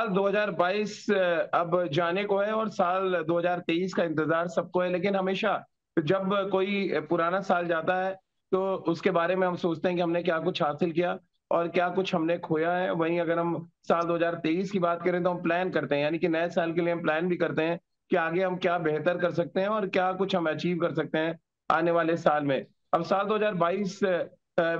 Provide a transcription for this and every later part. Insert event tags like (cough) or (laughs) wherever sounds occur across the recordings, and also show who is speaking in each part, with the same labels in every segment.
Speaker 1: साल 2022 अब जाने को है और साल 2023 का इंतज़ार सबको है। लेकिन हमेशा जब कोई पुराना साल जाता है तो उसके बारे में हम सोचते हैं कि हमने क्या कुछ हासिल किया और क्या कुछ हमने खोया है। वहीं अगर हम साल 2023 की बात करें तो हम प्लान करते हैं। यानी कि नए साल के लिए हम प्लान भी करते हैं कि आगे हम क्या बेहतर कर सकते हैं और क्या कुछ हम अचीव कर सकते हैं आने वाले साल में। अब साल 2022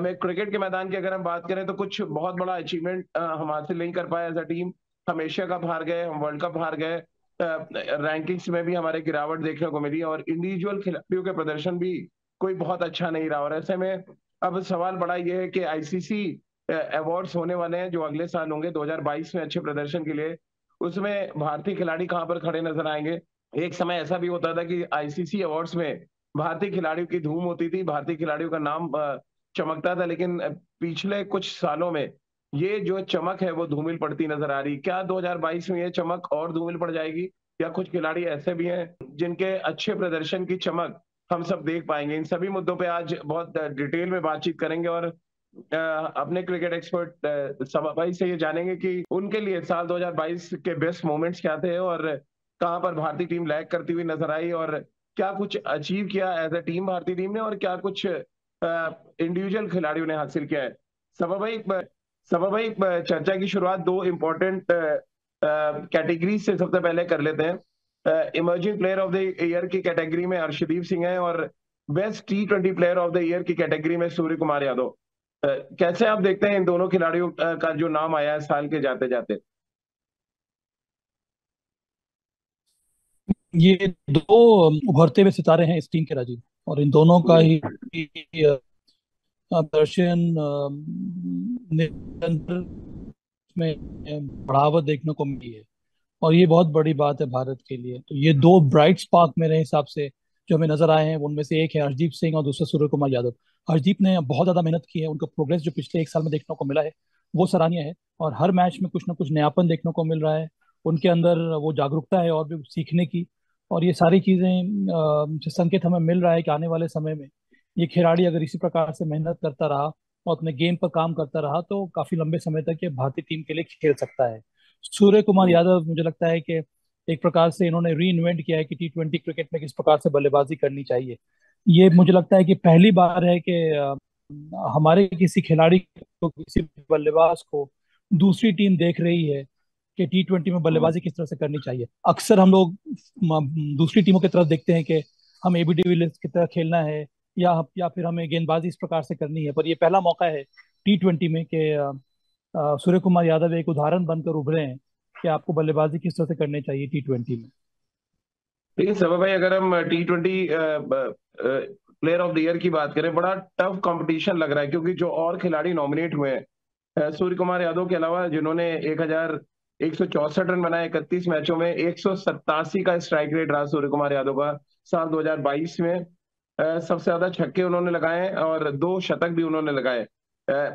Speaker 1: में क्रिकेट के मैदान की अगर हम बात करें तो कुछ बहुत बड़ा अचीवमेंट हम हासिल नहीं कर पाए एज अ टीम हम एशिया कप हार गए, हम वर्ल्ड कप हार गए रैंकिंग्स में भी हमारे गिरावट देखने को मिली और इंडिविजुअल खिलाड़ियों के प्रदर्शन भी कोई बहुत अच्छा नहीं रहा। और ऐसे में अब सवाल बड़ा ये है कि आईसीसी अवार्ड्स होने वाले हैं, जो अगले साल होंगे 2022 में अच्छे प्रदर्शन के लिए। उसमें भारतीय खिलाड़ी कहाँ पर खड़े नज़र आएँगे? एक समय ऐसा भी होता था कि आईसीसी अवार्ड्स में भारतीय खिलाड़ियों की धूम होती थी, भारतीय खिलाड़ियों का नाम चमकता था, लेकिन पिछले कुछ सालों में ये जो चमक है वो धूमिल पड़ती नज़र आ रही। क्या 2022 में ये चमक और धूमिल पड़ जाएगी? या कुछ खिलाड़ी ऐसे भी हैं जिनके अच्छे प्रदर्शन की चमक हम सब देख पाएँगे? इन सभी मुद्दों पे आज बहुत डिटेल में बातचीत करेंगे और अपने क्रिकेट एक्सपर्ट सभा भाई से ये जानेंगे कि उनके लिए साल 2022 के बेस्ट मोमेंट्स क्या थे और कहाँ पर भारतीय टीम लैग करती हुई नज़र आई और क्या कुछ अचीव किया एज अ टीम भारतीय टीम ने और क्या कुछ इंडिविजुअल खिलाड़ियों ने हासिल किया है। सभा भाई सभा भाई चर्चा की शुरुआत दो इम्पोर्टेंट कैटेगरी से सबसे पहले कर लेते हैं। Emerging player of the year की कैटेगरी में अर्शदीप सिंह है और best T twenty player of the year की कैटेगरी में सूर्य कुमार यादव कैसे आप देखते हैं इन दोनों खिलाड़ियों का जो नाम आया है साल के जाते जाते
Speaker 2: ये दो उभरते हुए सितारे हैं इस टीम के राजीव। और इन दोनों का ही दर्शन निरंतर में बढ़ावा देखने को मिली है। और ये बहुत बड़ी बात है भारत के लिए। तो ये दो ब्राइट स्पार्क मेरे हिसाब से जो हमें नज़र आए हैं, उनमें से एक है हरदीप सिंह और दूसरा सूर्य कुमार यादव। हरदीप ने बहुत ज़्यादा मेहनत की है, उनका प्रोग्रेस जो पिछले एक साल में देखने को मिला है, वो सराहनीय है। और हर मैच में कुछ ना कुछ नयापन देखने को मिल रहा है। उनके अंदर वो जागरूकता है और भी सीखने की। और ये सारी चीज़ें संकेत हमें मिल रहा है कि आने वाले समय में ये खिलाड़ी अगर इसी प्रकार से मेहनत करता रहा और अपने गेम पर काम करता रहा तो काफ़ी लंबे समय तक ये भारतीय टीम के लिए खेल सकता है। सूर्य कुमार यादव मुझे लगता है कि एक प्रकार से इन्होंने री इन्वेंट किया है कि टी ट्वेंटी क्रिकेट में किस प्रकार से बल्लेबाजी करनी चाहिए। ये मुझे लगता है कि पहली बार है कि हमारे किसी खिलाड़ी को किसी बल्लेबाज को दूसरी टीम देख रही है कि टी ट्वेंटी में बल्लेबाजी किस तरह से करनी चाहिए। अक्सर हम लोग दूसरी टीमों की तरफ़ देखते हैं कि हम एबी डिविलियर्स की तरह खेलना है या या फिर हमें गेंदबाजी इस प्रकार से करनी है, पर ये पहला मौका है टी ट्वेंटी में कि सूर्य कुमार यादव एक उदाहरण बनकर उभरे हैं कि आपको बल्लेबाजी किस तरह से करनी चाहिए टी ट्वेंटी में।
Speaker 1: देखिए सबा भाई, अगर हम T twenty player of the year की बात करें, बड़ा टफ कंपटीशन लग रहा है, क्योंकि जो और खिलाड़ी नॉमिनेट हुए हैं सूर्य कुमार यादव के अलावा जिन्होंने एक हज़ार एक सौ चौसठ रन बनाए इकतीस मैचों में, एक सौ सत्तासी का स्ट्राइक रेट रहा सूर्य कुमार यादव का साल 2022 में। सबसे ज़्यादा छक्के उन्होंने लगाए और दो शतक भी उन्होंने लगाए।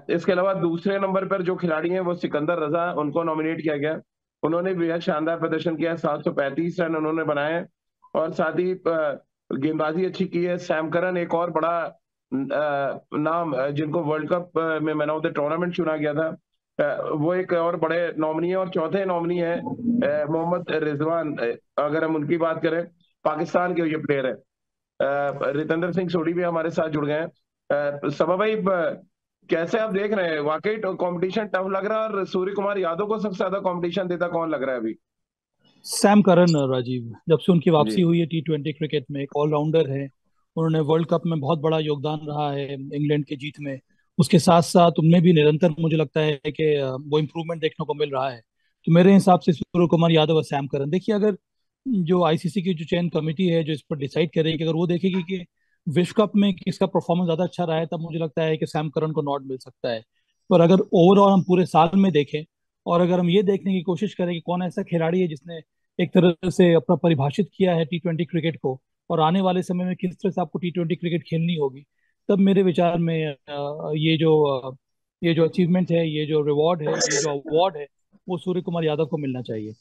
Speaker 1: इसके अलावा दूसरे नंबर पर जो खिलाड़ी हैं, वो सिकंदर रजा, उनको नॉमिनेट किया गया। उन्होंने बेहद शानदार प्रदर्शन किया, सात सौ पैंतीस रन उन्होंने बनाए और साथ ही गेंदबाजी अच्छी की है। सैम करन एक और बड़ा नाम जिनको वर्ल्ड कप में मैन ऑफ़ द टूर्नामेंट चुना गया था। वो एक और बड़े नॉमिनी है और चौथे नॉमिनी है मोहम्मद रिजवान। अगर हम उनकी बात करें, पाकिस्तान के ये प्लेयर है। रितेंद्र सिंह सोडी भी हमारे साथ जुड़ गए हैं। सभा भाई कैसे आप देख रहे हैं? वाकई कंपटीशन टफ लग रहा है और सूर्य कुमार यादव को सबसे ज़्यादा कंपटीशन देता कौन लग रहा है अभी?
Speaker 2: सैम करन राजीव जब से उनकी वापसी हुई है टी ट्वेंटी क्रिकेट में एक ऑलराउंडर है। उन्होंने वर्ल्ड कप में बहुत बड़ा योगदान रहा है इंग्लैंड के जीत में। उसके साथ साथ उनमें भी निरंतर मुझे लगता है कि वो इम्प्रूवमेंट देखने को मिल रहा है। तो मेरे हिसाब से सूर्य कुमार यादव और सैम करन देखिए अगर जो आईसीसी की जो चयन कमेटी है, जो इस पर डिसाइड करेगी, अगर वो देखेगी कि विश्व कप में किसका परफॉर्मेंस ज़्यादा अच्छा रहा है, तब मुझे लगता है कि सैम करन को नॉट मिल सकता है। पर अगर ओवरऑल हम पूरे साल में देखें, और अगर हम ये देखने की कोशिश करें कि कौन ऐसा खिलाड़ी है जिसने एक तरह से अपना परिभाषित किया है टी ट्वेंटी क्रिकेट को, और आने वाले समय में किस तरह से आपको टी ट्वेंटी क्रिकेट खेलनी होगी, तब मेरे विचार में ये जो ये जो अचीवमेंट है, ये जो रिवॉर्ड है, ये जो अवार्ड है, वो सूर्य कुमार यादव को मिलना चाहिए।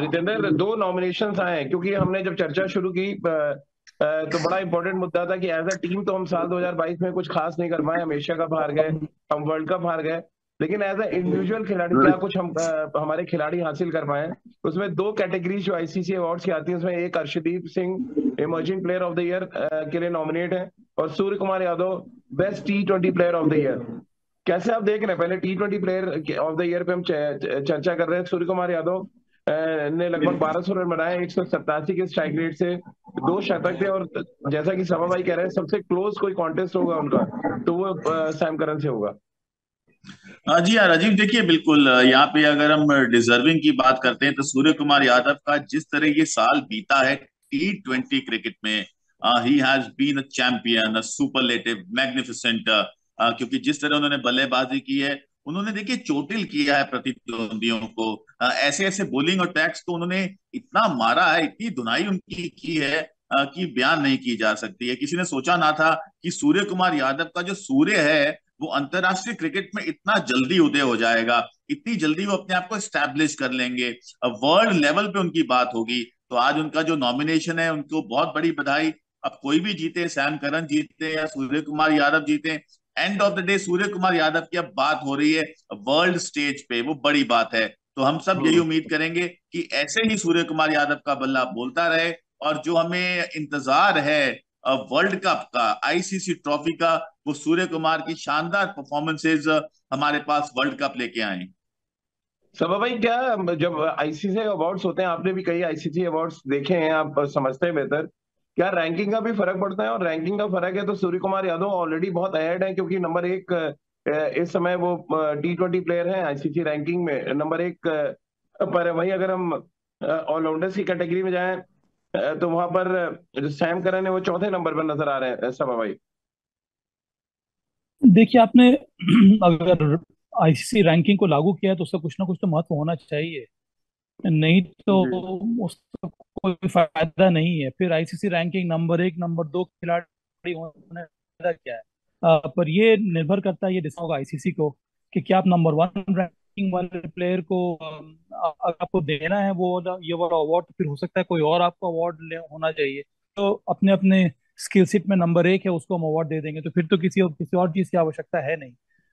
Speaker 1: रितेंद्र दो नॉमिनेशन आए हैं क्योंकि हमने जब चर्चा शुरू की तो बड़ा इंपॉर्टेंट मुद्दा था कि एज अ टीम तो हम साल 2022 में कुछ खास नहीं कर पाए हम एशिया कप हार गए हम वर्ल्ड कप हार गए लेकिन एज ए इंडिविजुअल खिलाड़ी क्या कुछ हम आ, हमारे खिलाड़ी हासिल कर पाए उसमें दो कैटेगरी जो आईसीसी अवार्ड्स की आती है उसमें एक Arshdeep Singh emerging player of the year के लिए नॉमिनेट है और Surya Kumar Yadav best T twenty player of the year कैसे आप देख रहे हैं? पहले T twenty player of the year पे हम चर्चा कर रहे हैं। सूर्य कुमार यादव ने लगभग बारह सौ रन बनाए एक सौ सत्तासी के स्ट्राइक रेट से। दो शतक थे और जैसा कि सभा भाई कह रहे हैं सबसे क्लोज कोई कॉन्टेस्ट होगा उनका तो वो सैम करन से होगा।
Speaker 3: जी हाँ राजीव देखिए बिल्कुल यहाँ पे अगर हम डिजर्विंग की बात करते हैं तो सूर्य कुमार यादव का जिस तरह ये साल बीता है टी ट्वेंटी क्रिकेट में ही has been a champion a superlative magnificent क्योंकि जिस तरह उन्होंने बल्लेबाजी की है उन्होंने देखिए चोटिल किया है प्रतिद्वंदियों को। आ, ऐसे ऐसे बोलिंग और टैक्स को उन्होंने इतना मारा है इतनी धुनाई उनकी की है आ, कि बयान नहीं की जा सकती है। किसी ने सोचा ना था कि सूर्य कुमार यादव का जो सूर्य है वो अंतरराष्ट्रीय क्रिकेट में इतना जल्दी उदय हो जाएगा इतनी जल्दी वो अपने आप को स्टैब्लिश कर लेंगे। वर्ल्ड लेवल पे उनकी बात होगी तो आज उनका जो नॉमिनेशन है उनको बहुत बड़ी बधाई। अब कोई भी जीते सैम करन जीते या सूर्य कुमार यादव जीते end of the day Surya Kumar Yadav की अब बात हो रही है वर्ल्ड स्टेज पे वो बड़ी बात है। तो हम सब यही उम्मीद करेंगे कि ऐसे ही सूर्य कुमार यादव का बल्ला बोलता रहे और जो हमें इंतज़ार है वर्ल्ड कप का आईसीसी ट्रॉफी का वो सूर्य कुमार की शानदार परफॉर्मेंसेज हमारे पास वर्ल्ड कप लेके आए।
Speaker 1: सभा भाई क्या जब आईसीसी अवार्ड्स होते हैं आपने भी कई आईसीसी अवार्ड्स देखे हैं आप समझते हैं बेहतर। क्या रैंकिंग का भी फ़र्क पड़ता है? और रैंकिंग का फ़र्क है तो सूर्य कुमार यादव ऑलरेडी बहुत अहेड है क्योंकि नंबर एक इस समय वो टी ट्वेंटी प्लेयर है आईसीसी रैंकिंग में। नंबर एक पर वही अगर हम ऑलराउंडर्स की कैटेगरी में जाएँ तो वहाँ पर जो सैम करन है वो चौथे नंबर पर नज़र आ रहे हैं सभा भाई।
Speaker 2: देखिए, आपने (clears throat) अगर आईसीसी रैंकिंग को लागू किया है तो उसका कुछ ना कुछ तो महत्व होना चाहिए। नहीं तो उसका कोई फ़ायदा नहीं है। फिर आईसीसी रैंकिंग नंबर एक नंबर दो खिलाड़ी होने का क्या है? आ, पर ये निर्भर करता है ये डिसाइड होगा आईसीसी को कि क्या आप नंबर वन रैंकिंग वाले प्लेयर को अगर आपको देना है वो ये वाला अवार्ड तो फिर हो सकता है कोई और आपको अवार्ड होना चाहिए। तो अपने अपने स्किल सेट में नंबर एक है उसको हम अवार्ड दे देंगे तो फिर तो किसी और किसी और चीज़ की आवश्यकता है नहीं।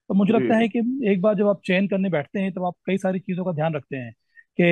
Speaker 2: तो मुझे लगता है कि एक बार जब आप चयन करने बैठते हैं तो आप कई सारी चीज़ों का ध्यान रखते हैं। कि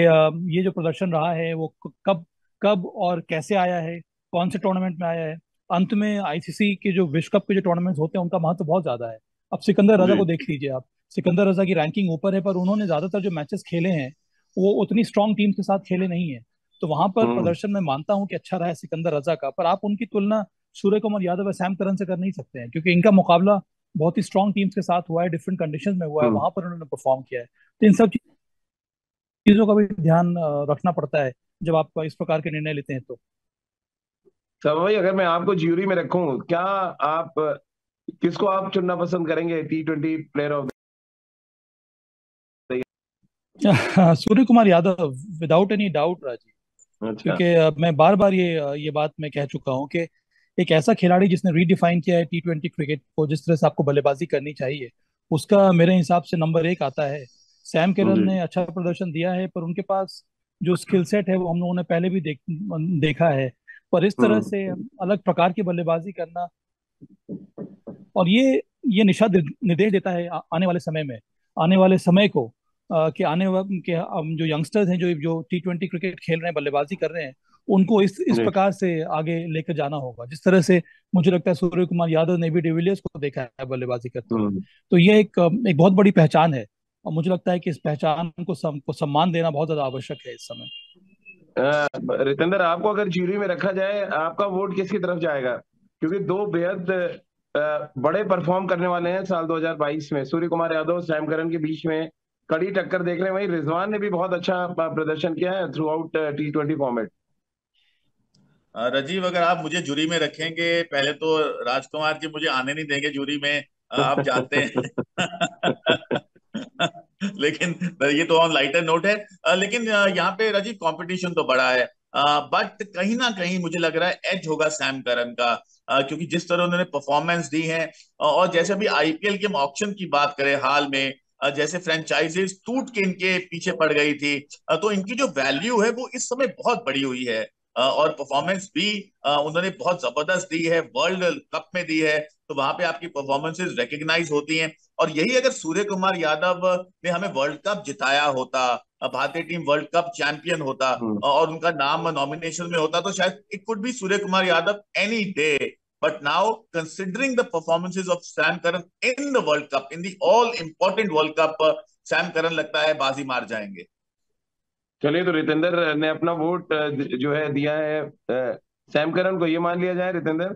Speaker 2: ये जो प्रदर्शन रहा है वो कब कब और कैसे आया है कौन से टूर्नामेंट में आया है? अंत में आईसीसी के जो विश्व कप के जो टूर्नामेंट्स होते हैं उनका महत्व बहुत ज़्यादा है। अब सिकंदर रजा को देख लीजिए आप। सिकंदर रजा की रैंकिंग ऊपर है पर उन्होंने ज़्यादातर जो मैचेस खेले हैं वो उतनी स्ट्रॉन्ग टीम के साथ खेले नहीं है। तो वहाँ पर हम्म। प्रदर्शन में मानता हूँ कि अच्छा रहा है सिकंदर रजा का पर आप उनकी तुलना सूर्य कुमार यादव और सैम करन से कर नहीं सकते हैं क्योंकि इनका मुकाबला बहुत ही स्ट्रॉन्ग टीम्स के साथ हुआ है डिफरेंट कंडीशन में हुआ है हम्म। वहाँ पर उन्होंने परफॉर्म किया है। तो इन सब चीज़ों का भी ध्यान रखना पड़ता है जब आप इस प्रकार के निर्णय लेते हैं तो।
Speaker 1: भाई अगर मैं आपको ज्यूरी में रखूँ क्या आप किसको आप चुनना पसंद करेंगे? T twenty player of
Speaker 2: Surya Kumar Yadav without any doubt Rajiv अच्छा। क्योंकि मैं बार बार ये ये बात मैं कह चुका हूँ कि एक ऐसा खिलाड़ी जिसने रीडिफाइन किया है टी ट्वेंटी क्रिकेट को जिस तरह से आपको बल्लेबाजी करनी चाहिए उसका मेरे हिसाब से नंबर एक आता है। सैम केरल ने अच्छा प्रदर्शन दिया है पर उनके पास जो स्किल सेट है वो हम लोगों ने पहले भी देख देखा है। पर इस तरह हाँ। से अलग प्रकार की बल्लेबाजी करना और ये ये निशा निर्देश देता है आने वाले समय में। आने वाले समय को कि आने के जो यंगस्टर्स हैं जो जो टी ट्वेंटी क्रिकेट खेल रहे हैं बल्लेबाजी कर रहे हैं उनको इस इस प्रकार से आगे लेकर जाना होगा। जिस तरह से मुझे लगता है सूर्य कुमार यादव ने भी डिविलियर्स को देखा है बल्लेबाजी करते हुए। हाँ। तो ये एक एक बहुत बड़ी पहचान है। और मुझे लगता है कि इस पहचान को सम, को सम्मान देना बहुत ज़्यादा आवश्यक है इस समय।
Speaker 1: रितेंद्र आपको अगर ज्यूरी में रखा जाए आपका वोट किसकी तरफ़ जाएगा? क्योंकि दो बेहद बड़े परफॉर्म करने वाले हैं साल 2022 में। सूर्य कुमार यादव सैम करन के बीच में कड़ी टक्कर देख रहे हैं। वही रिजवान ने भी बहुत अच्छा प्रदर्शन किया है throughout T twenty format
Speaker 3: Rajiv अगर आप मुझे जूरी में रखेंगे पहले तो राजकुमार जी मुझे आने नहीं देंगे जूरी में। आप जानते हैं। (laughs) (laughs) लेकिन ये तो ऑन लाइटर नोट है। लेकिन यहाँ पे राजीव कंपटीशन तो बड़ा है। बट कहीं ना कहीं मुझे लग रहा है एज होगा सैम करन का। क्योंकि जिस तरह उन्होंने परफॉर्मेंस दी है और जैसे अभी आईपीएल के ऑप्शन की बात करें हाल में जैसे फ्रेंचाइजीज टूट के इनके पीछे पड़ गई थी तो इनकी जो वैल्यू है वो इस समय बहुत बड़ी हुई है। और परफॉर्मेंस भी उन्होंने बहुत ज़बरदस्त दी है वर्ल्ड कप में दी है। तो वहाँ पे आपकी परफॉर्मेंसेज रिकग्नाइज होती हैं। और यही अगर सूर्य कुमार यादव ने हमें वर्ल्ड कप जिताया होता भारतीय टीम वर्ल्ड कप चैंपियन होता हम्म। और उनका नाम नॉमिनेशन में होता तो शायद it could be Surya Kumar Yadav any day But now, considering the performances of Sam Curran in the World Cup, in the all important World Cup, Sam Curran लगता है बाजी मार जाएँगे।
Speaker 1: चलिए तो रितेंद्र ने अपना वोट जो है दिया है सैम करन को ये मान लिया जाए रितेंद्र?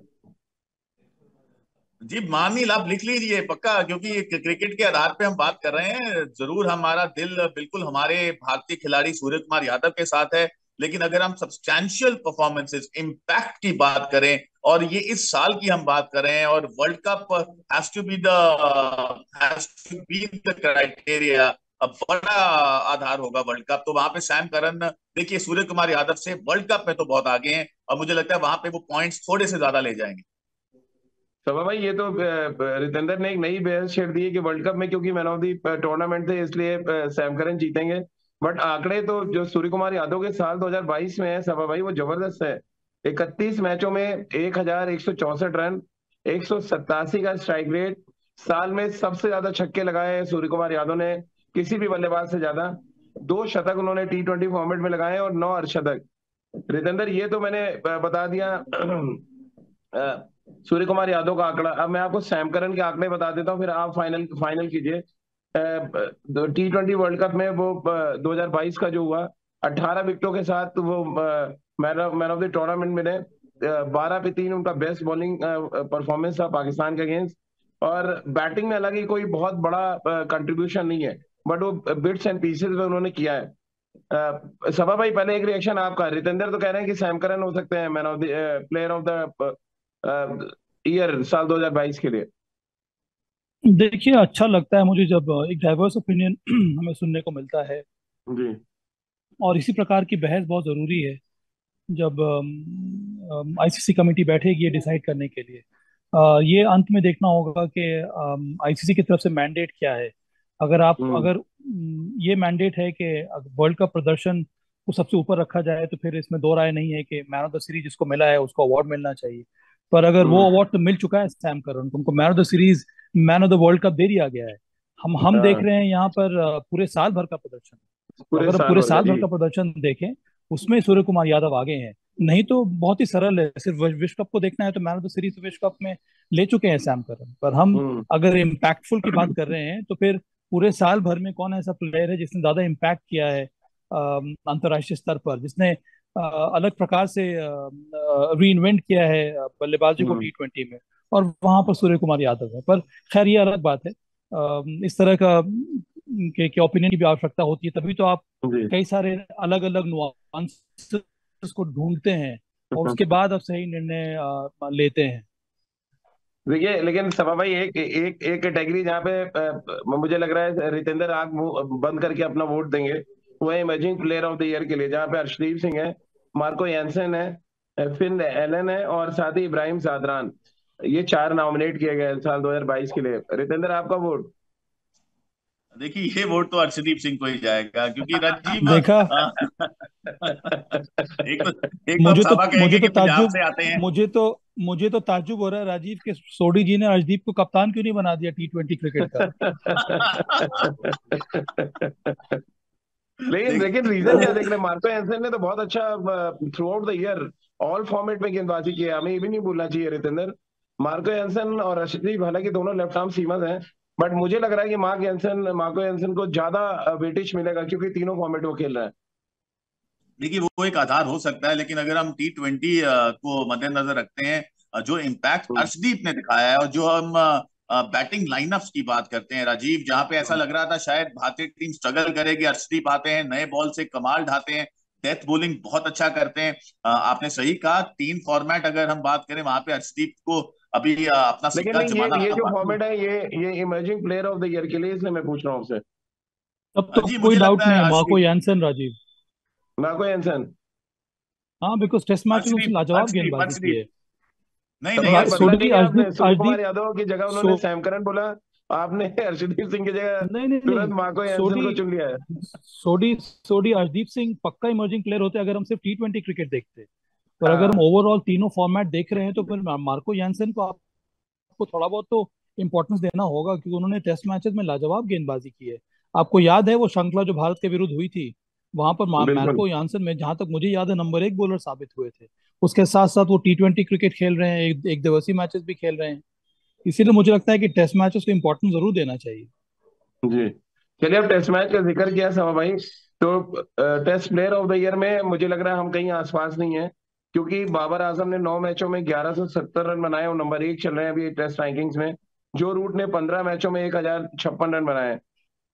Speaker 3: जी मान ही आप लिख लीजिए, पक्का, क्योंकि क्रिकेट के आधार पे हम बात कर रहे हैं। ज़रूर हमारा दिल बिल्कुल हमारे भारतीय खिलाड़ी सूर्य कुमार यादव के साथ है, लेकिन अगर हम सब्सटैंशियल परफॉर्मेंसेस इम्पैक्ट की बात करें, और ये इस साल की हम बात कर रहे हैं, और World Cup has to be the criteria अब बड़ा आधार होगा वर्ल्ड कप तो वहाँ पे सैम करन देखिए, सूर्य कुमार यादव से वर्ल्ड कप में तो बहुत आगे हैं, और मुझे लगता है वहाँ पे वो पॉइंट्स थोड़े से ज़्यादा ले जाएँगे।
Speaker 1: सभा भाई, ये तो रितेंद्र ने एक नई बहस छेड़ दी है कि वर्ल्ड कप में क्योंकि मैन ऑफ़ दी टूर्नामेंट थे, इसलिए सैम करन जीतेंगे। बट आंकड़े तो जो सूर्य कुमार यादव के साल 2022 में है सभा भाई, वो ज़बरदस्त है। इकतीस मैचों में एक हज़ार एक सौ चौसठ रन, एक सौ सत्तासी का स्ट्राइक रेट साल में सबसे ज़्यादा छक्के लगाए हैं सूर्य कुमार यादव ने, किसी भी बल्लेबाज से ज़्यादा। दो शतक उन्होंने टी ट्वेंटी फॉर्मेट में लगाए और नौ अर्शतक रितेंद्र, ये तो मैंने बता दिया (clears throat) सूर्य कुमार यादव का आंकड़ा। अब मैं आपको सैमकरण के आंकड़े बता देता हूँ, फिर आप फाइनल फाइनल कीजिए। टी ट्वेंटी वर्ल्ड कप में वो 2022 का जो हुआ 18 विकेटों के साथ वो मैन ऑफ़ द टूर्नामेंट मिले बारह पे तीन उनका बेस्ट बॉलिंग परफॉर्मेंस था पाकिस्तान के अगेंस्ट और बैटिंग में अलग ही कोई बहुत बड़ा कंट्रीब्यूशन नहीं है। बट वो बिट्स एंड पीसेस में उन्होंने किया है। सभा भाई, पहले एक रिएक्शन आपका। रितेंद्र तो कह रहे हैं कि सैम करन हो सकते हैं man of the player of the year साल 2022 के लिए।
Speaker 2: देखिए अच्छा लगता है मुझे जब एक डाइवर्स ओपिनियन (clears throat) हमें सुनने को मिलता है। जी। और इसी प्रकार की बहस बहुत ज़रूरी है जब आईसीसी कमेटी बैठेगी ये डिसाइड करने के लिए। आ, ये अंत में देखना होगा कि आईसीसी की तरफ़ से मैंडेट क्या है। अगर आप हम्म। अगर ये मैंडेट है कि वर्ल्ड कप प्रदर्शन को सबसे ऊपर रखा जाए तो फिर इसमें दो राय नहीं है कि मैन ऑफ़ द सीरीज़ जिसको मिला है उसको अवार्ड मिलना चाहिए। पर अगर वो अवार्ड हम्म। तो मिल चुका है सैम करन उनको man of the series man of the world cup दे दिया गया है। हम हम देख रहे हैं यहाँ पर पूरे साल भर का प्रदर्शन। अगर पूरे साल भर का प्रदर्शन देखें उसमें सूर्य कुमार यादव आगे हैं। नहीं तो बहुत ही सरल है सिर्फ़ विश्व कप को देखना है तो मैन ऑफ़ द सीरीज़ विश्व कप में ले चुके हैं सैम करन पर हम हम्म। अगर इम्पैक्टफुल की बात कर रहे हैं तो फिर पूरे साल भर में कौन ऐसा प्लेयर है जिसने ज़्यादा इम्पैक्ट किया है अंतरराष्ट्रीय स्तर पर जिसने अलग प्रकार से री इन्वेंट किया है बल्लेबाजी को टी हम्म। ट्वेंटी में। और वहाँ पर सूर्य कुमार यादव है। पर खैर ये अलग बात है। इस तरह का के, के ओपिनियन की भी आवश्यकता होती है तभी तो आप कई सारे अलग अलग नुआंस को ढूंढते हैं और उसके बाद आप सही निर्णय लेते हैं।
Speaker 1: देखिए लेकिन सभा भाई एक एक एक कैटेगरी जहाँ पे मुझे लग रहा है रितेंद्र आग बंद करके अपना वोट देंगे वो है emerging player of the year के लिए जहाँ पे हर्षदीप सिंह है मार्को यंसन है फिन एलन है और साथ ही इब्राहिम सादरान। ये चार नॉमिनेट किए गए साल 2022 के लिए। रितेंद्र आपका वोट
Speaker 3: देखिए ये वोट तो अर्शदीप सिंह को ही जाएगा क्योंकि राजीव
Speaker 2: देखा। (laughs) एक तो एक मुझे तो मुझे तो ताजुब मुझे तो मुझे तो ताजुब हो रहा है राजीव के सोडी जी ने अर्शदीप को कप्तान क्यों नहीं बना दिया टी ट्वेंटी क्रिकेट का? (laughs) (laughs)
Speaker 1: लेकिन लेकिन रीजन क्या देख रहे मार्को एंसन ने तो बहुत अच्छा throughout the year all format में गेंदबाजी की है। हमें ये भी नहीं भूलना चाहिए रितेंद्र। मार्को एंसन और अर्शदीप हालाँकि दोनों लेफ़्ट आर्म सीमस हैं बट मुझे लग रहा है कि मार्क एंसन मार्को एंसन को ज़्यादा वेटेज मिलेगा क्योंकि तीनों फॉर्मेट वो खेल रहा है।
Speaker 3: देखिए वो एक आधार हो सकता है लेकिन अगर हम टी ट्वेंटी को मद्देनजर रखते हैं जो इम्पैक्ट हम्म। अर्शदीप ने दिखाया है और जो हम बैटिंग लाइनअप्स की बात करते हैं राजीव जहाँ पे ऐसा लग रहा था शायद भारतीय टीम स्ट्रगल करेगी अर्शदीप आते हैं नए बॉल से कमाल ढाते हैं डेथ बॉलिंग बहुत अच्छा करते हैं। आपने सही कहा तीन फॉर्मेट अगर हम बात करें वहाँ पे अर्शदीप को अभी अपना
Speaker 1: सिक्का जमाना ये, ये जो फॉर्मेट है ये ये emerging player of the year के लिए इसलिए मैं पूछ रहा हूँ आपसे।
Speaker 2: अब तो कोई डाउट नहीं है Marco Jansen Rajiv.
Speaker 1: Marco Jansen
Speaker 2: हाँ बिकॉज़ टेस्ट मैच में उसने लाजवाब गेंदबाजी की है।
Speaker 1: नहीं नहीं अर्शदीप यादव की जगह उन्होंने सैम करन बोला आपने (laughs) अर्शदीप सिंह की जगह नहीं नहीं तुरंत मार्को यानसन को चुन लिया है।
Speaker 2: सोडी सोडी अर्शदीप सिंह पक्का इमर्जिंग प्लेयर होते अगर हम सिर्फ़ टी ट्वेंटी क्रिकेट देखते। पर अगर हम ओवरऑल हाँ। तीनों फॉर्मेट देख रहे हैं तो फिर मार्को यानसन को आप को थोड़ा बहुत तो इम्पोर्टेंस देना होगा क्योंकि उन्होंने टेस्ट मैचेस में लाजवाब गेंदबाजी की है। आपको याद है वो श्रृंखला जो भारत के विरुद्ध हुई थी? वहाँ पर मार्को यानसन में जहाँ तक मुझे याद है नंबर एक बॉलर साबित हुए थे। उसके साथ साथ वो टी ट्वेंटी क्रिकेट खेल रहे हैं एक, एक दिवसीय मैचेस भी खेल रहे हैं। इसीलिए मुझे लगता है कि टेस्ट मैचेस को इम्पोर्टेंस ज़रूर देना चाहिए।
Speaker 1: जी। चलिए अब टेस्ट मैच का ज़िक्र किया सभा भाई। तो test player of the year में मुझे लग रहा है हम कहीं आसपास नहीं है क्योंकि बाबर आज़म ने नौ मैचों में ग्यारह सौ सत्तर रन बनाए और नंबर एक चल रहे हैं अभी टेस्ट रैंकिंग्स में। जो रूट ने पंद्रह मैचों में एक हज़ार छप्पन रन बनाए।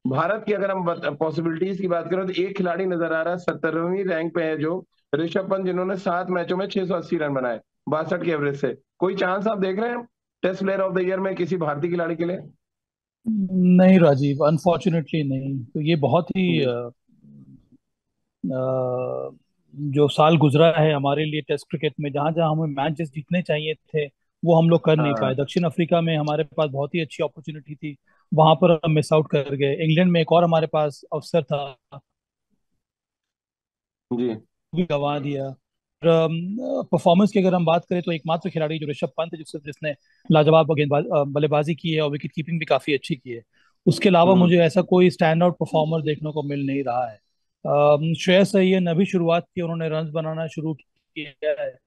Speaker 1: भारत की अगर हम पॉसिबिलिटीज की बात करें तो एक खिलाड़ी नज़र आ रहा है सत्तरवीं रैंक पे है जो ऋषभ पंत जिन्होंने सात मैचों में छह सौ अस्सी रन बनाए बासठ के एवरेज से। कोई चांस आप देख रहे हैं test player of the year में किसी भारतीय खिलाड़ी के लिए?
Speaker 2: नहीं राजीव अनफॉर्चुनेटली नहीं। तो ये बहुत ही आ, आ, जो साल गुजरा है हमारे लिए टेस्ट क्रिकेट में जहाँ जहाँ हमें मैचेस जीतने चाहिए थे वो हम लोग कर नहीं हाँ। पाए। दक्षिण अफ्रीका में हमारे पास बहुत ही अच्छी अपॉर्चुनिटी थी। वहाँ पर हम मिस आउट कर गए। इंग्लैंड में एक और हमारे पास अवसर था।
Speaker 1: जी।
Speaker 2: भी गवा दिया। परफॉर्मेंस की अगर हम बात करें तो एकमात्र खिलाड़ी जो ऋषभ पंत जिससे जिसने लाजवाब बल्लेबाजी की है और विकेट कीपिंग भी काफ़ी अच्छी की है। उसके अलावा हम्म। मुझे ऐसा कोई स्टैंड आउट परफॉर्मर देखने को मिल नहीं रहा है। श्रेयस अय्यर ने भी शुरुआत की उन्होंने रन बनाना शुरू किया है।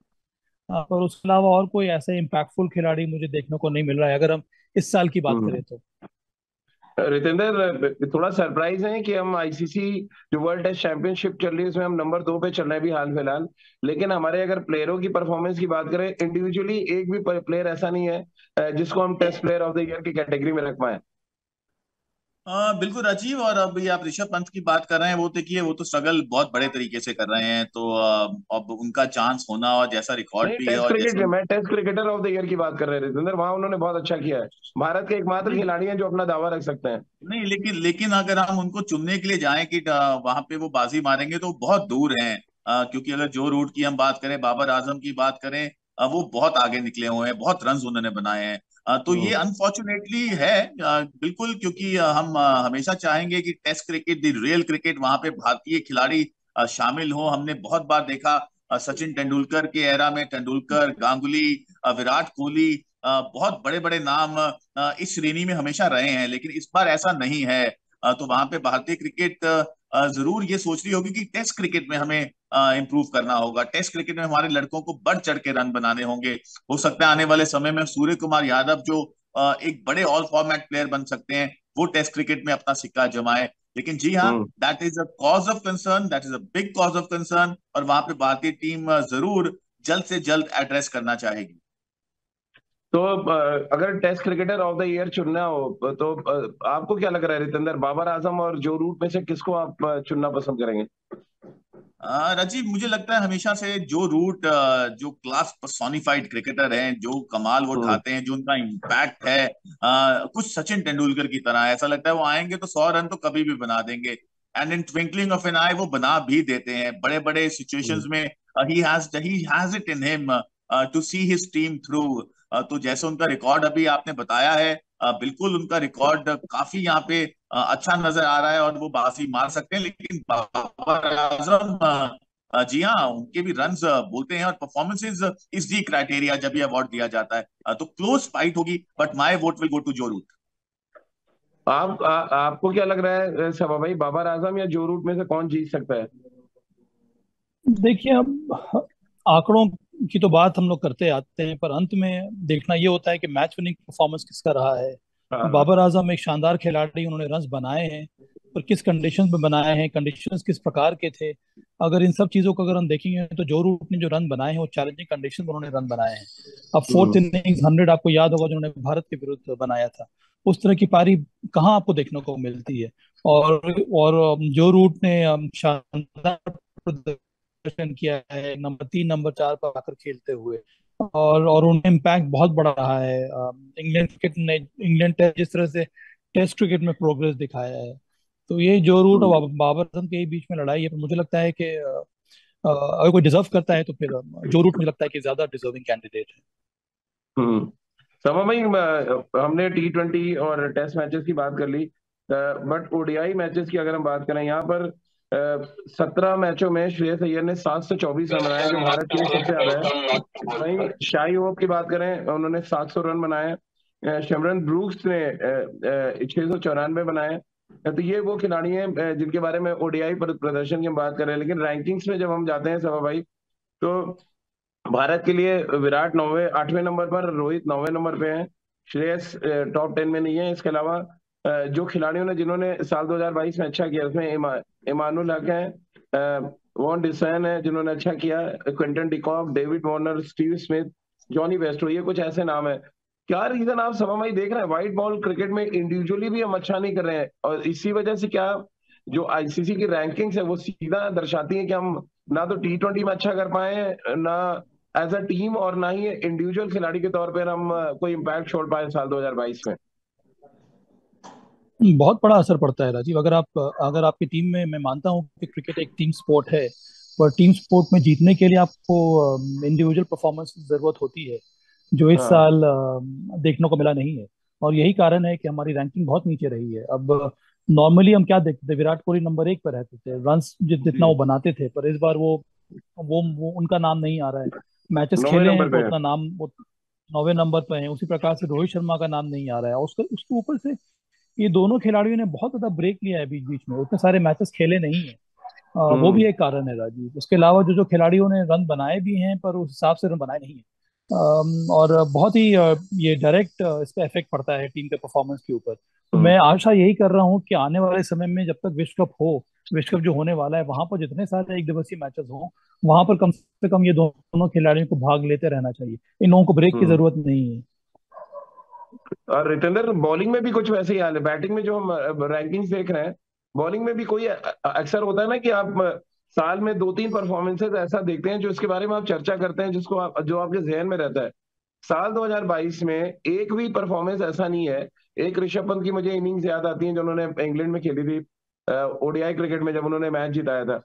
Speaker 2: पर उसके अलावा और कोई ऐसा इम्पैक्टफुल खिलाड़ी मुझे देखने को नहीं मिल रहा है। अगर हम इस साल की बात हम्म। करें तो।
Speaker 1: रितेंद्र, थोड़ा सरप्राइज़ है कि हम आईसीसी जो वर्ल्ड टेस्ट चैंपियनशिप चल रही है, उसमें हम नंबर दो पे चल रहे हैं हाल फ़िलहाल। लेकिन हमारे अगर प्लेयरों की परफॉर्मेंस की बात करें इंडिविजुअली एक भी प्लेयर ऐसा नहीं है जिसको हम test player of the year की कैटेगरी में रख पाए।
Speaker 3: आ, बिल्कुल राजीव और अभी आप ऋषभ पंत की बात कर रहे हैं वो देखिए वो तो स्ट्रगल बहुत बड़े तरीके से कर रहे हैं तो अब उनका चांस होना और जैसा रिकॉर्ड भी है और
Speaker 1: जैसे... मैं test cricketer of the year की बात कर रहे थे वहाँ उन्होंने बहुत अच्छा किया है। भारत के एकमात्र खिलाड़ी हैं जो अपना दावा रख सकते हैं।
Speaker 3: नहीं लेकिन लेकिन अगर हम उनको चुनने के लिए जाए कि वहाँ पे वो बाजी मारेंगे तो बहुत दूर है क्योंकि अगर जो रूट की हम बात करें बाबर आज़म की बात करें वो बहुत आगे निकले हुए हैं बहुत रन उन्होंने बनाए हैं। तो ये अनफॉर्चुनेटली हम्म। है बिल्कुल क्योंकि हम हमेशा चाहेंगे कि test cricket the real cricket वहाँ पे भारतीय खिलाड़ी शामिल हो हमने बहुत बार देखा सचिन तेंदुलकर के एरा में तेंदुलकर गांगुली विराट कोहली बहुत बड़े बड़े नाम इस श्रेणी में हमेशा रहे हैं लेकिन इस बार ऐसा नहीं है तो वहाँ पे भारतीय क्रिकेट ज़रूर ये सोच रही होगी कि टेस्ट क्रिकेट में हमें इंप्रूव करना होगा। टेस्ट क्रिकेट में हमारे लड़कों को बढ़ चढ़ के रन बनाने होंगे। हो सकता है आने वाले समय में सूर्य कुमार यादव जो एक बड़े ऑल फॉर्मेट प्लेयर बन सकते हैं वो टेस्ट क्रिकेट में अपना सिक्का जमाए। लेकिन जी हाँ that is a cause of concern that is a big cause of concern और वहाँ पे भारतीय टीम ज़रूर जल्द से जल्द एड्रेस करना चाहेगी।
Speaker 1: तो अगर test cricketer of the year चुनना हो तो आपको क्या लग रहा है रितेंद्र? बाबर आज़म और जो रूट में से किसको आप चुनना पसंद करेंगे?
Speaker 3: राजीव मुझे लगता है हमेशा से जो रूट जो क्लास पर्सोनिफाइड क्रिकेटर हैं जो कमाल वो हम्म। उठाते हैं जो उनका इम्पैक्ट है आ, कुछ सचिन तेंदुलकर की तरह ऐसा लगता है वो आएँगे तो सौ रन तो कभी भी बना देंगे। And in twinkling of an eye वो बना भी देते हैं। बड़े बड़े सिचुएशंस हम्म। में he has he has it in him to see his team through तो जैसे उनका रिकॉर्ड अभी आपने बताया है बिल्कुल उनका रिकॉर्ड काफ़ी यहाँ पे अच्छा नज़र आ रहा है और वो बाजी मार सकते हैं लेकिन बाबर आज़म जी हाँ उनके भी रन बोलते हैं और परफॉर्मेंसेज इज़ दी क्राइटेरिया जब ये अवार्ड दिया जाता है। तो क्लोज फाइट होगी but my vote will go to Joe Root
Speaker 1: आप आ, आपको क्या लग रहा है सभा भाई बाबर आज़म या जो रूट में से कौन जीत सकता है?
Speaker 2: देखिए अब आंकड़ों की तो बात हम लोग करते आते हैं पर अंत में देखना ये होता है कि मैच विनिंग परफॉर्मेंस किसका रहा है? हाँ। बाबर आज़म एक शानदार खिलाड़ी उन्होंने रन बनाए हैं पर किस कंडीशंस में बनाए हैं कंडीशंस किस प्रकार के थे? अगर इन सब चीज़ों को अगर हम देखेंगे तो जो रूट ने जो रन बनाए हैं वो चैलेंजिंग कंडीशन में उन्होंने रन बनाए हैं। अब फोर्थ इनिंग्स हंड्रेड आपको याद होगा जो उन्होंने भारत के विरुद्ध बनाया था। उस तरह की पारी कहाँ आपको देखने को मिलती है? और और जो रूट ने शानदार प्रदर्शन किया है नंबर तीन नंबर चार पर आकर खेलते हुए। और और उनका इम्पैक्ट बहुत बड़ा रहा है। इंग्लैंड क्रिकेट ने इंग्लैंड जिस तरह से टेस्ट क्रिकेट में प्रोग्रेस दिखाया है। तो ये जो रूट और हम्म। बाबर आज़म के बीच में लड़ाई है तो मुझे लगता है कि अगर कोई डिजर्व करता है तो फिर जो रूट मुझे लगता है कि ज़्यादा डिजर्विंग कैंडिडेट है।
Speaker 1: हम्म। समा भाई हमने टी ट्वेंटी और टेस्ट मैचेस की बात कर ली। बट ओडीआई मैचेस की अगर हम बात करें यहाँ पर सत्रह मैचों में श्रेयस अय्यर ने सात सौ चौबीस रन बनाए, जो भारत के लिए सबसे ज़्यादा है। वहीं शाही होप की बात करें, उन्होंने सात सौ रन बनाए। शमरन ब्रूक्स ने छह सौ चौरानवे बनाए। तो ये वो खिलाड़ी हैं जिनके बारे में ओडीआई प्रदर्शन की हम बात कर रहे हैं, लेकिन रैंकिंग्स में जब हम जाते हैं सभा भाई तो भारत के लिए विराट नौवे, आठवें नंबर पर, रोहित नौवे नंबर पे हैं। श्रेयस टॉप टेन में नहीं है। इसके अलावा जो खिलाड़ियों ने जिन्होंने साल 2022 में अच्छा किया उसमें इमा, इमानुल हक है वॉन डिसन है जिन्होंने अच्छा किया Quinton de Kock David Warner Steve Smith Jonny Bairstow ये कुछ ऐसे नाम है। क्या रीजन आप सभा भाई देख रहे हैं? व्हाइट बॉल क्रिकेट में इंडिविजुअली भी हम अच्छा नहीं कर रहे हैं और इसी वजह से क्या जो आईसीसी की रैंकिंग्स है वो सीधा दर्शाती है कि हम ना तो टी ट्वेंटी में अच्छा कर पाए ना एज अ टीम और ना ही इंडिविजुअल खिलाड़ी के तौर पर हम कोई इम्पैक्ट छोड़ पाए साल 2022 में।
Speaker 2: बहुत बड़ा असर पड़ता है राजीव। अगर आप अगर आपकी टीम में मैं मानता हूँ कि क्रिकेट एक टीम स्पोर्ट है पर टीम स्पोर्ट में जीतने के लिए आपको इंडिविजुअल परफॉर्मेंस की ज़रूरत होती है जो इस हाँ। साल देखने को मिला नहीं है। और यही कारण है कि हमारी रैंकिंग बहुत नीचे रही है। अब नॉर्मली हम क्या देखते थे विराट कोहली नंबर एक पर रहते थे। रन जितना वो बनाते थे पर इस बार वो वो, वो उनका नाम नहीं आ रहा है। मैचेस खेले हैं तो उतना नाम वो नौवे नंबर पर है। उसी प्रकार से रोहित शर्मा का नाम नहीं आ रहा है। उसके उसके ऊपर से ये दोनों खिलाड़ियों ने बहुत ज़्यादा ब्रेक लिया है बीच बीच में। उतने सारे मैचेस खेले नहीं है। आ, वो हम्म। भी एक कारण है राजीव। उसके अलावा जो जो खिलाड़ियों ने रन बनाए भी हैं पर उस हिसाब से रन बनाए नहीं है। और बहुत ही ये डायरेक्ट इस पर इफ़ेक्ट पड़ता है टीम के परफॉर्मेंस के ऊपर। तो मैं हम्म। आशा यही कर रहा हूँ कि आने वाले समय में जब तक विश्व कप हो विश्व कप जो होने वाला है वहाँ पर जितने सारे एक दिवसीय मैचेस हों वहाँ पर कम से कम ये दोनों खिलाड़ियों को भाग लेते रहना चाहिए। इन लोगों को ब्रेक की हम्म। ज़रूरत नहीं है।
Speaker 1: और रिटेंडर बॉलिंग में भी कुछ वैसे ही हाल है। बैटिंग में जो हम रैंकिंग देख रहे हैं बॉलिंग में भी कोई अक्सर होता है ना कि आप साल में दो तीन परफॉर्मेंसेस ऐसा देखते हैं जो इसके बारे में आप चर्चा करते हैं, जिसको आप, जो आपके जहन में रहता है। साल 2022 में एक भी परफॉर्मेंस ऐसा नहीं है। एक ऋषभ पंत की मुझे इनिंग्स याद आती है जो उन्होंने इंग्लैंड में खेली थी ओडीआई क्रिकेट में जब उन्होंने मैच जिताया था।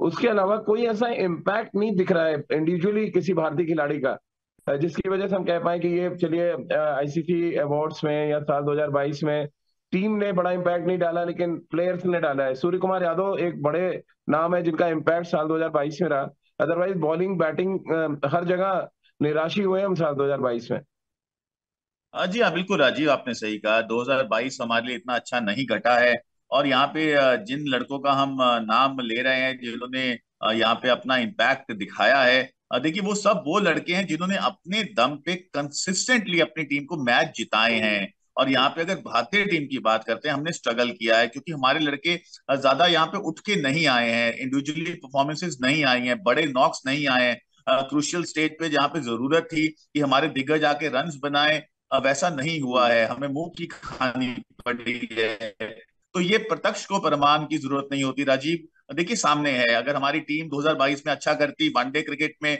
Speaker 1: उसके अलावा कोई ऐसा इम्पैक्ट नहीं दिख रहा है इंडिविजुअली किसी भारतीय खिलाड़ी का। जिसकी वजह से हम कह पाए कि ये, चलिए आईसीसी अवार्ड्स में या साल 2022 में टीम ने बड़ा इम्पैक्ट नहीं डाला, लेकिन प्लेयर्स ने डाला है। सूर्य कुमार यादव एक बड़े नाम है जिनका इम्पैक्ट साल 2022 में रहा। अदरवाइज़ बॉलिंग बैटिंग हर जगह निराशी हुए हम साल 2022 में।
Speaker 3: जी हाँ बिल्कुल राजीव, आपने सही कहा। 2022 हमारे लिए इतना अच्छा नहीं घटा है। और यहाँ पे जिन लड़कों का हम नाम ले रहे हैं, जिन्होंने यहाँ पे अपना इम्पैक्ट दिखाया है देखिए, वो सब वो लड़के हैं जिन्होंने अपने दम पे कंसिस्टेंटली अपनी टीम को मैच जिताए हैं। और यहाँ पे अगर भारतीय टीम की बात करते हैं, हमने स्ट्रगल किया है क्योंकि हमारे लड़के ज़्यादा यहाँ पे उठ के नहीं आए हैं इंडिविजुअली परफॉर्मेंसेज नहीं आई हैं, बड़े नॉक्स नहीं आए हैं। क्रुशियल स्टेज पे जहाँ पे ज़रूरत थी कि हमारे दिग्गज आके रन बनाए वैसा नहीं हुआ है। हमें मुँह की खानी पड़ी है। तो ये प्रत्यक्ष को प्रमाण की ज़रूरत नहीं होती। राजीव देखिए सामने है। अगर हमारी टीम 2022 में अच्छा करती वनडे क्रिकेट में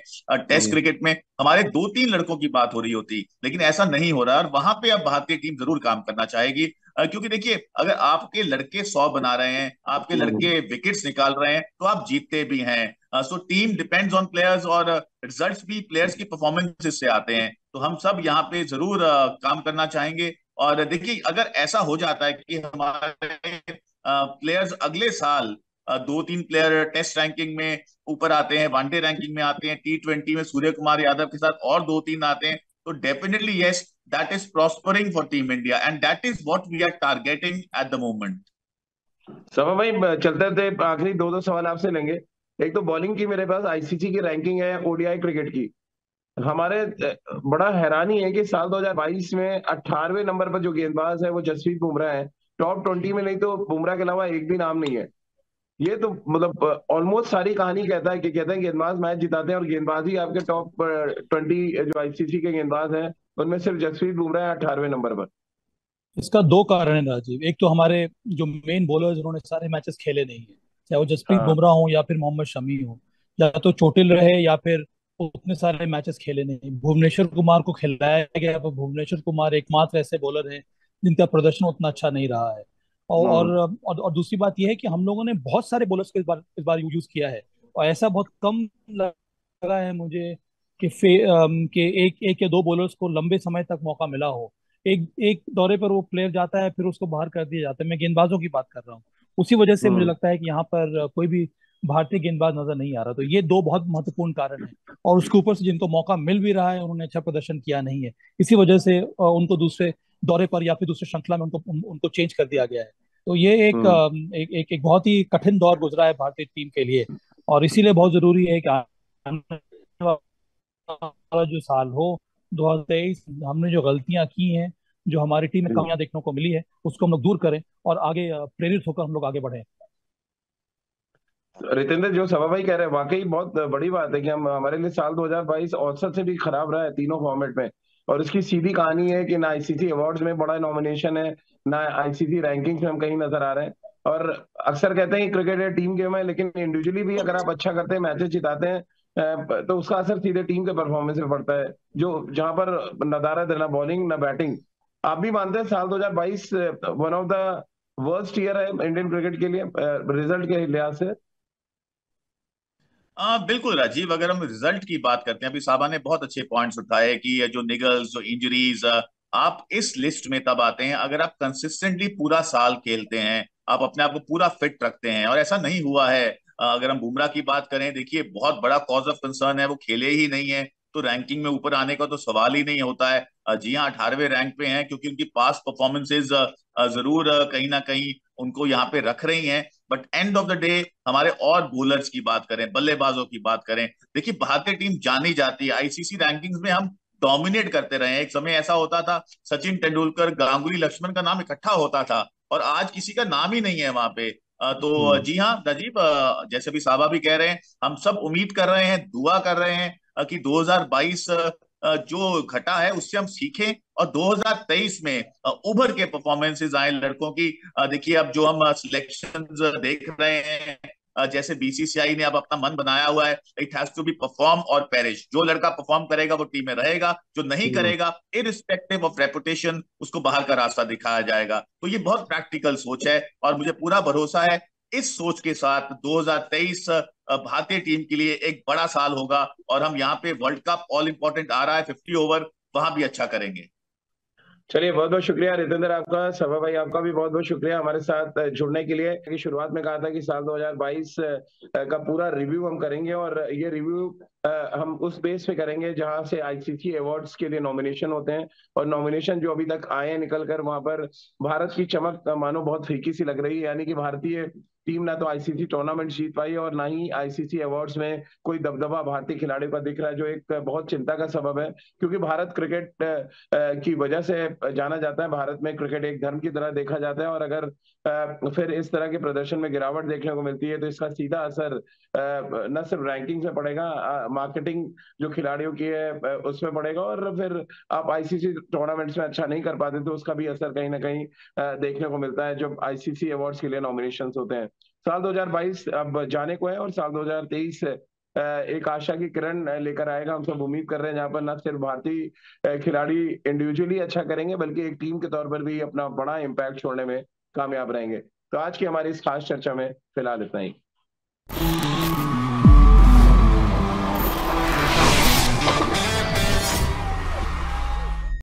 Speaker 3: टेस्ट क्रिकेट में हमारे दो तीन लड़कों की बात हो रही होती लेकिन ऐसा नहीं हो रहा और वहाँ पे अब भारतीय टीम ज़रूर काम करना चाहेगी। क्योंकि देखिए अगर आपके लड़के सौ बना रहे हैं आपके लड़के विकेट्स निकाल रहे हैं तो आप जीतते भी हैं। So team depends on players और रिजल्ट्स भी प्लेयर्स की परफॉर्मेंस से आते हैं। तो हम सब यहाँ पे ज़रूर काम करना चाहेंगे और देखिए अगर ऐसा हो जाता है कि हमारे प्लेयर्स अगले साल दो तीन प्लेयर टेस्ट रैंकिंग में ऊपर आते हैं वनडे रैंकिंग में आते हैं टी ट्वेंटी में सूर्य कुमार यादव के साथ और दो तीन आते हैं। तो definitely yes that is prospering for team India and that is what we are targeting at the moment
Speaker 1: सभा भाई चलते थे आखिरी दो दो सवाल आपसे लेंगे। एक तो बॉलिंग की मेरे पास आईसीसी की रैंकिंग है ओडीआई क्रिकेट की? हमारे बड़ा हैरानी है कि साल 2022 में अठारवे नंबर पर जो गेंदबाज है वो जसप्रीत बुमराह है। टॉप ट्वेंटी में नहीं तो बुमराह के अलावा एक भी नाम नहीं है। ये तो मतलब ऑलमोस्ट सारी कहानी कहता है कि कहते हैं गेंदबाज मैच जिताते हैं और गेंदबाजी आपके टॉप ट्वेंटी जो आईसीसी के गेंदबाज हैं उनमें सिर्फ़ जसप्रीत बुमराह है अठारवे नंबर पर।
Speaker 2: इसका दो कारण है राजीव। एक तो हमारे जो मेन बॉलर्स उन्होंने सारे मैचेस खेले नहीं है चाहे वो जसप्रीत हाँ। बुमराह हो या फिर मोहम्मद शमी हो या तो चोटिल रहे या फिर उतने सारे मैचेस खेले नहीं। भुवनेश्वर कुमार को खिलाया गया भुवनेश्वर कुमार एकमात्र ऐसे बॉलर हैं जिनका प्रदर्शन उतना अच्छा नहीं रहा है। और और, और, और दूसरी बात यह है कि हम लोगों ने बहुत सारे बॉलर्स को इस बार इस बार यूज़ किया है। और ऐसा बहुत कम लगा है मुझे कि कि एक एक या दो बॉलर्स को लंबे समय तक मौका मिला हो। एक एक दौरे पर वो प्लेयर जाता है फिर उसको बाहर कर दिया जाता है। मैं गेंदबाजों की बात कर रहा हूँ। उसी वजह से मुझे लगता है कि यहाँ पर कोई भी भारतीय गेंदबाज नज़र नहीं आ रहा। तो ये दो बहुत महत्वपूर्ण कारण है। और उसके ऊपर से जिनको मौका मिल भी रहा है उन्होंने अच्छा प्रदर्शन किया नहीं है। इसी वजह से उनको दूसरे दौरे पर या फिर दूसरे श्रृंखला में उनको उनको चेंज कर दिया गया है। तो ये एक हम्म। एक, एक, एक बहुत ही कठिन दौर गुजरा है भारतीय टीम के लिए और इसीलिए बहुत ज़रूरी है कि जो साल हो दो हज़ार तेईस हमने जो गलतियाँ की हैं जो हमारी टीम में हम्म। कमियाँ देखने को मिली है उसको हम लोग दूर करें और आगे प्रेरित होकर हम लोग आगे बढ़े
Speaker 1: रितेंद्र जो सभा भाई कह रहे हैं वाकई बहुत बड़ी बात है कि हम हमारे लिए साल 2022 औसत से भी खराब रहा है तीनों फॉर्मेट में और इसकी सीधी कहानी है कि ना आईसीसी अवार्ड्स में बड़ा नॉमिनेशन है ना आईसीसी रैंकिंग में हम कहीं नज़र आ रहे हैं। और अक्सर कहते हैं क्रिकेट टीम गेम है लेकिन इंडिविजुअली भी अगर आप अच्छा करते हैं मैचेस जिताते हैं तो उसका असर सीधे टीम के परफॉर्मेंस में पड़ता है। जो जहाँ पर नदारत है ना बॉलिंग ना बैटिंग आप भी मानते हैं साल 2022 one of the worst year है इंडियन क्रिकेट के लिए रिज़ल्ट के लिहाज से।
Speaker 3: आ, बिल्कुल राजीव अगर हम रिज़ल्ट की बात करते हैं अभी साहबा ने बहुत अच्छे पॉइंट्स उठाए कि जो निगल्स जो इंजरीज आप इस लिस्ट में तब आते हैं अगर आप कंसिस्टेंटली पूरा साल खेलते हैं, आप अपने आप को पूरा फिट रखते हैं और ऐसा नहीं हुआ है। अगर हम बुमराह की बात करें, देखिए, बहुत बड़ा कॉज ऑफ़ कंसर्न है, वो खेले ही नहीं है। तो रैंकिंग में ऊपर आने का तो सवाल ही नहीं होता है। जी हाँ अठारहवें रैंक पे हैं क्योंकि उनकी पास परफॉर्मेंसेज ज़रूर कहीं ना कहीं उनको यहाँ पे रख रही हैं। But end of the day हमारे और बोलर्स की बात करें, बल्लेबाजों की बात करें, देखिए, भारतीय टीम जानी जाती है। आईसीसी रैंकिंग्स में हम डोमिनेट करते रहे एक समय ऐसा होता था सचिन तेंदुलकर गांगुली लक्ष्मण का नाम इकट्ठा होता था और आज किसी का नाम ही नहीं है वहाँ पे। तो हम्म। जी हाँ नजीब जैसे भी साहबा भी कह रहे हैं हम सब उम्मीद कर रहे हैं दुआ कर रहे हैं कि 2022 जो घटा है उससे हम सीखें और 2023 में उभर के परफॉर्मेंसेज आए लड़कों की। देखिए अब जो हम सिलेक्शन देख रहे हैं जैसे बीसीसीआई ने अब अपना मन बनाया हुआ है it has to be perform और पेरिश जो लड़का परफॉर्म करेगा वो टीम में रहेगा जो नहीं हम्म। करेगा इरिस्पेक्टिव ऑफ़ रेपुटेशन उसको बाहर का रास्ता दिखाया जाएगा। तो ये बहुत प्रैक्टिकल सोच है और मुझे पूरा भरोसा है। इस सोच के साथ 2023 भारतीय टीम के लिए एक बड़ा साल होगा और हम यहाँ पे वर्ल्ड कप ऑल इंपॉर्टेंट आ रहा है फिफ्टी ओवर वहाँ भी अच्छा करेंगे।
Speaker 1: चलिए, बहुत बहुत शुक्रिया रितेंद्र आपका, सभा भाई आपका भी बहुत बहुत शुक्रिया हमारे साथ जुड़ने के लिए। कि शुरुआत में कहा था कि साल 2022 का पूरा रिव्यू हम करेंगे और ये रिव्यू हम उस बेस पे करेंगे जहाँ से आईसीसी अवार्ड्स के लिए नॉमिनेशन होते हैं। और नॉमिनेशन जो अभी तक आए निकल कर वहाँ पर भारत की चमक मानो बहुत फीकी सी लग रही है। यानी कि भारतीय टीम ना तो आईसीसी टूर्नामेंट जीत पाई और ना ही आईसीसी अवार्ड्स में कोई दबदबा भारतीय खिलाड़ियों का दिख रहा है, जो एक बहुत चिंता का सबब है, क्योंकि भारत क्रिकेट की वजह से जाना जाता है, भारत में क्रिकेट एक धर्म की तरह देखा जाता है और अगर फिर इस तरह के प्रदर्शन में गिरावट देखने को मिलती है तो इसका सीधा असर न सिर्फ़ रैंकिंग से पड़ेगा मार्केटिंग जो खिलाड़ियों की है उसमें पड़ेगा और फिर आप आईसीसी टूर्नामेंट्स में अच्छा नहीं कर पाते तो उसका भी असर कहीं ना कहीं देखने को मिलता है, जब आईसीसी अवार्ड्स के लिए नॉमिनेशन होते हैं। साल 2022 अब जाने को है और साल 2023 एक आशा की किरण लेकर आएगा। हम सब उम्मीद कर रहे हैं जहाँ पर न सिर्फ़ भारतीय खिलाड़ी इंडिविजुअली अच्छा करेंगे, बल्कि एक टीम के तौर पर भी अपना बड़ा इम्पैक्ट छोड़ने में कामयाब रहेंगे। तो आज की हमारी इस खास चर्चा में फ़िलहाल इतना ही।